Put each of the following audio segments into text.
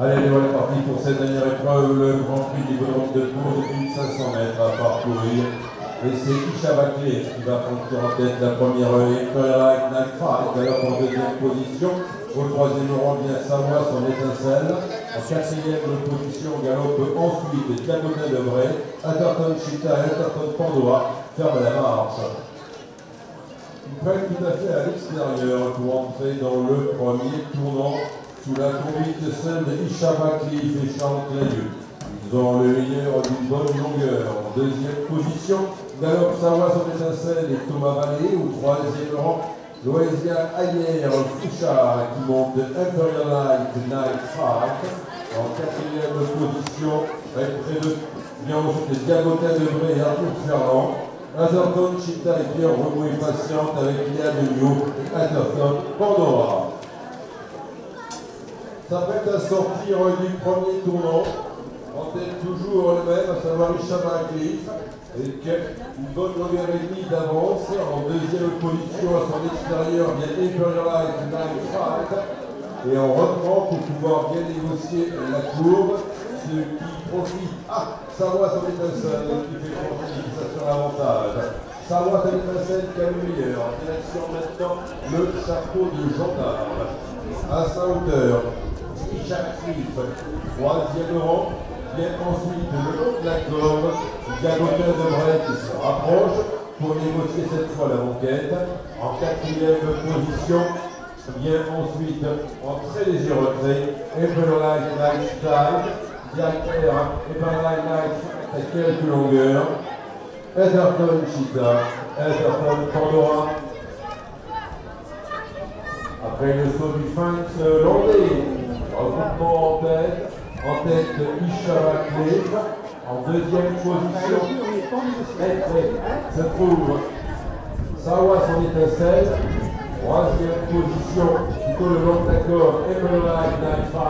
cette dernière épreuve, le Grand Prix du Bonhomme de Tours de 1500 mètres à parcourir. Et c'est Isha Bakli qui va franchir en tête la première Imperial Night Fight, alors en deuxième position. Au troisième rang vient Savoie, son étincelle. En quatrième position, galope ensuite Diagonal de Bray, Atherton Chita et Atherton Pandora ferme la marche. Une prennent tout à fait à l'extérieur pour entrer dans le premier tournant sous la conduite de de Ishaba Cliff et Charles Clayeux. Ils ont le meilleur d'une bonne longueur. En deuxième position, Galop Savoie son étincelle et Thomas Vallée. Au troisième rang, Loésia Ayer Fouchard qui monte Imperial Light Night Fight. En quatrième position, près de bien ensuite de Bray et Arthur Ferrand. Atherton, Chita et Pierre Remoué patiente avec Léa New, Atherton, Pandora s'apprête à sortir du premier tournant. En tête toujours le même, à savoir Richard Cliff, et une bonne longueur et demie d'avance. En deuxième position à son extérieur vient Imperial Light Fight. Et on reprend pour pouvoir bien négocier la courbe, ce qui profite. Ah, Savoie son étincelle qui fait profit, ça sera l'avantage. Savoie son étincelle qui a le meilleur. Direction maintenant le chapeau de gendarme. À sa hauteur, Cliff, troisième rang, vient ensuite le long de la corde, Gagotin de qui se rapproche pour négocier cette fois la banquette. En quatrième position, vient ensuite en très léger retrait, Everlight Lifestyle, directeur Everlight Light à quelques longueurs, Etherton Cheetah, Etherton Pandora. Après le saut du Sphinx landais, Regroupement en tête, en tête Cliff. En deuxième position, se trouve Sawa son étincelle. Troisième position, plutôt le long d'accord, Emerald Night 5.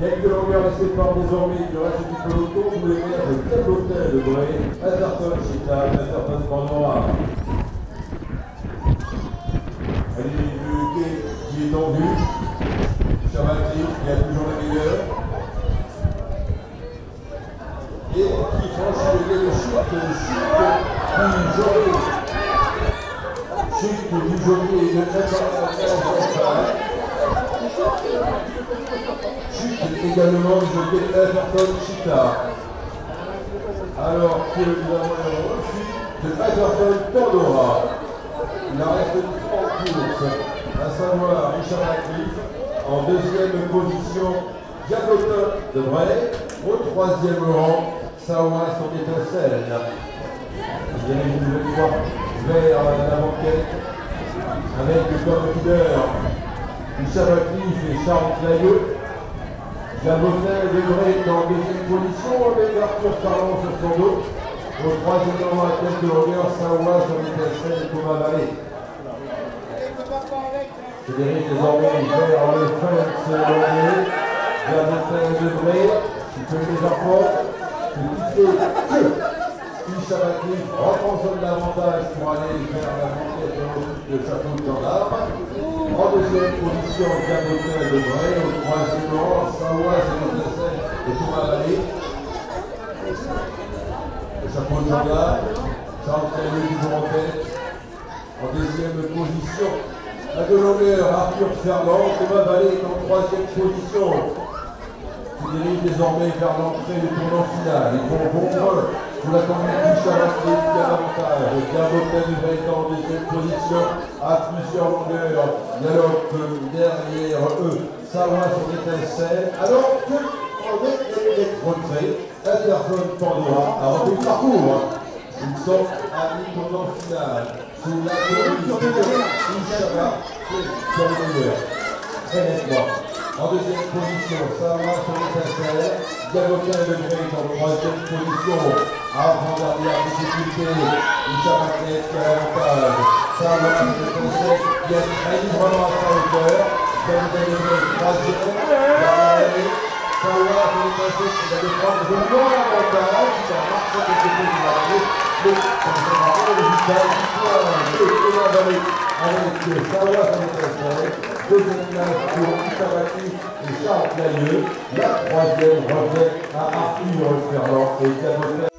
Quelques longueurs les séparent désormais du reste du peloton. Vous les verts de Cablotin de Bray, Atherton Chita, Atherton Pandora. Allez, du quai qui est en vue. Chabatri, qui a toujours le meilleur. Et qui franchit le chute, chute du journée. Chute du journée et de très Chute également du jockey Everton Chita. Alors que nous avons un refus de Everton Pandora. Il en reste trois courses, à savoir Richard Radcliffe, en deuxième position, Diabotin de Bray. Au troisième rang, Sawa son étincelle. Il a une nouvelle fois vers la banquette avec comme leader Richard Cliff et Charles Clayeux. Diabotin de Bray est en deuxième position avec Arthur Charlon sur son dos. Au troisième rang, à quelques longueurs, Sawa son étincelle et Thomas Vallée. Frédéric désormais vers le Félix Laurier, vers le de Bré, qui fait les apports, que Ishabaki reprend son avantage pour aller vers la montée de château de gendarme. En deuxième position, Gabotin de Bray, au troisième rang, Sawa, Sébastien et Vallée. Le chapeau de gendarme, Charles Caillou toujours en tête. En deuxième position, à de longueur, Arthur Fernand, Thomas Vallée est en troisième position. Se dirige désormais vers l'entrée du tournant final. Ils vont bon pour la du Chalassier qui a l'avantage. Garbotin du en deuxième position à plusieurs longueurs. Galope derrière eux. Sawa son étincelle. Alors que en est retrait, Pandora a repris le parcours. Ils sont à mi-tournant final sous la conduite de Inch'Allah, sur le. Très. En deuxième position, Sarah l'étincelle. Diabotin de Grey en troisième position. Avant-dernière difficulté, Inch'Allah qui a. Sarah qui a très librement à sa hauteur. Troisième. Sarah qui va défendre de loin l'avantage. Qui a marqué de côté de la mais ça sera le résultat. Victoire de Thomas Vallée avec Sanitaire. Deuxième place pour Itabaki et Charles Claieux. La troisième revient à Arthur Ferland et